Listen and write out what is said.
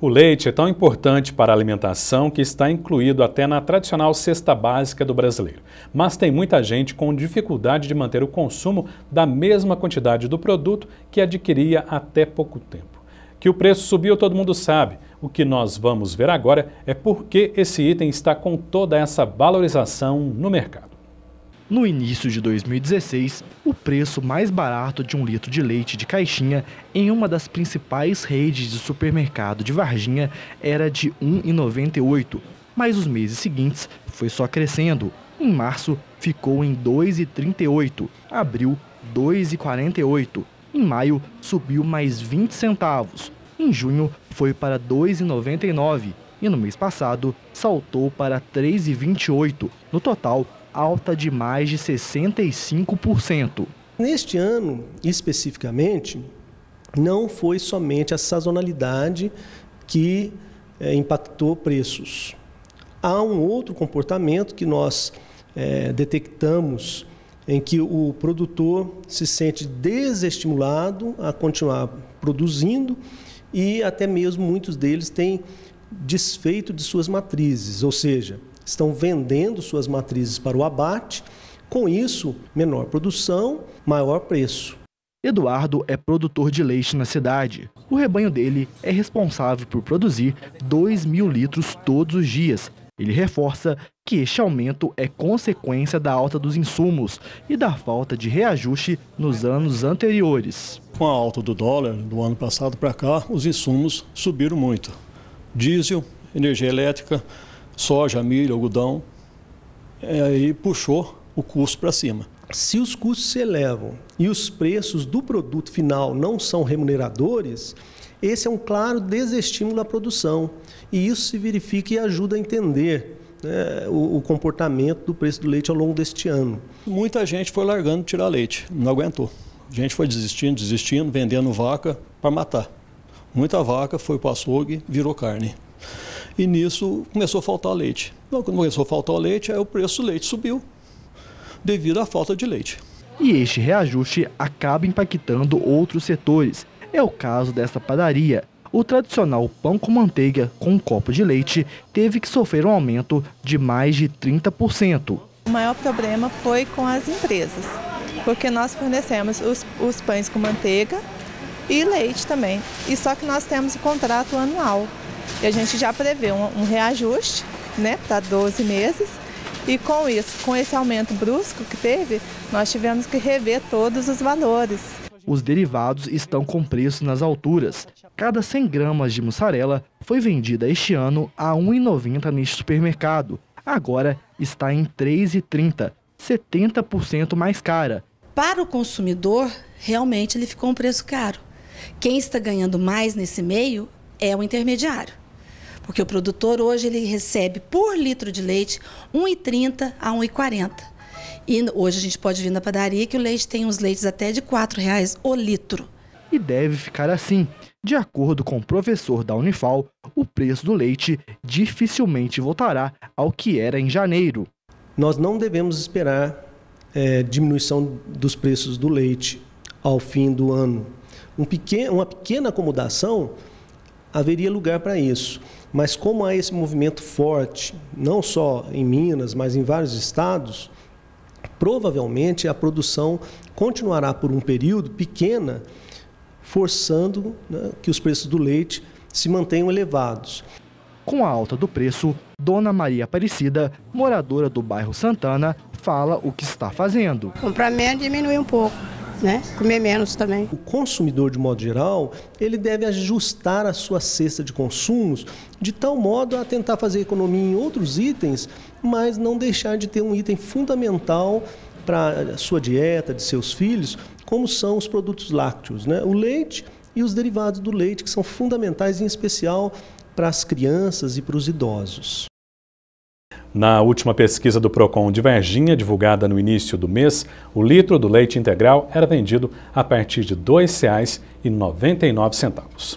O leite é tão importante para a alimentação que está incluído até na tradicional cesta básica do brasileiro. Mas tem muita gente com dificuldade de manter o consumo da mesma quantidade do produto que adquiria até pouco tempo. Que o preço subiu, todo mundo sabe. O que nós vamos ver agora é por que esse item está com toda essa valorização no mercado. No início de 2016, o preço mais barato de um litro de leite de caixinha em uma das principais redes de supermercado de Varginha era de R$ 1,98, mas os meses seguintes foi só crescendo. Em março, ficou em R$ 2,38, abril, R$ 2,48. Em maio, subiu mais 20 centavos. Em junho, foi para R$ 2,99 e no mês passado saltou para R$ 3,28. No total, alta de mais de 65%. Neste ano, especificamente, não foi somente a sazonalidade que é, impactou preços. Há um outro comportamento que nós é, detectamos em que o produtor se sente desestimulado a continuar produzindo e até mesmo muitos deles têm desfeito de suas matrizes, ou seja, estão vendendo suas matrizes para o abate, com isso, menor produção, maior preço. Eduardo é produtor de leite na cidade. O rebanho dele é responsável por produzir 2 mil litros todos os dias. Ele reforça que este aumento é consequência da alta dos insumos e da falta de reajuste nos anos anteriores. Com a alta do dólar do ano passado para cá, os insumos subiram muito. Diesel, energia elétrica, soja, milho, algodão, aí puxou o custo para cima. Se os custos se elevam e os preços do produto final não são remuneradores, esse é um claro desestímulo à produção. E isso se verifica e ajuda a entender né, o, o, comportamento do preço do leite ao longo deste ano. Muita gente foi largando tirar leite, não aguentou. A gente foi desistindo, desistindo, vendendo vaca para matar. Muita vaca foi para o açougue, virou carne e nisso começou a faltar leite. Então, quando começou a faltar o leite, aí o preço do leite subiu devido à falta de leite. E este reajuste acaba impactando outros setores. É o caso desta padaria. O tradicional pão com manteiga com um copo de leite teve que sofrer um aumento de mais de 30%. O maior problema foi com as empresas, porque nós fornecemos os, os pães com manteiga e leite também. E só que nós temos o contrato anual. E a gente já prevê um, um reajuste né, para 12 meses. E com isso, com esse aumento brusco que teve, nós tivemos que rever todos os valores. Os derivados estão com preço nas alturas. Cada 100 gramas de mussarela foi vendida este ano a R$ 1,90 neste supermercado. Agora está em R$ 3,30, 70% mais cara. Para o consumidor, realmente ele ficou um preço caro. Quem está ganhando mais nesse meio é o intermediário. Porque o produtor hoje ele recebe por litro de leite 1,30 a 1,40. E hoje a gente pode vir na padaria que o leite tem uns leites até de R$ reais o litro. E deve ficar assim. De acordo com o professor da Unifal, o preço do leite dificilmente voltará ao que era em janeiro. Nós não devemos esperar é, diminuição dos preços do leite ao fim do ano. Um pequeno, uma pequena acomodação haveria lugar para isso. Mas como há esse movimento forte, não só em Minas, mas em vários estados, provavelmente a produção continuará por um período pequena, forçando né, que os preços do leite se mantenham elevados. Com a alta do preço, Dona Maria Aparecida, moradora do bairro Santana, fala o que está fazendo. Comprar menos diminui um pouco né? Comer menos também. O consumidor, de modo geral, ele deve ajustar a sua cesta de consumos de tal modo a tentar fazer economia em outros itens, mas não deixar de ter um item fundamental para a sua dieta, de seus filhos, como são os produtos lácteos, né? O leite e os derivados do leite, que são fundamentais, em especial para as crianças e para os idosos. Na última pesquisa do Procon de Varginha, divulgada no início do mês, o litro do leite integral era vendido a partir de R$ 2,99.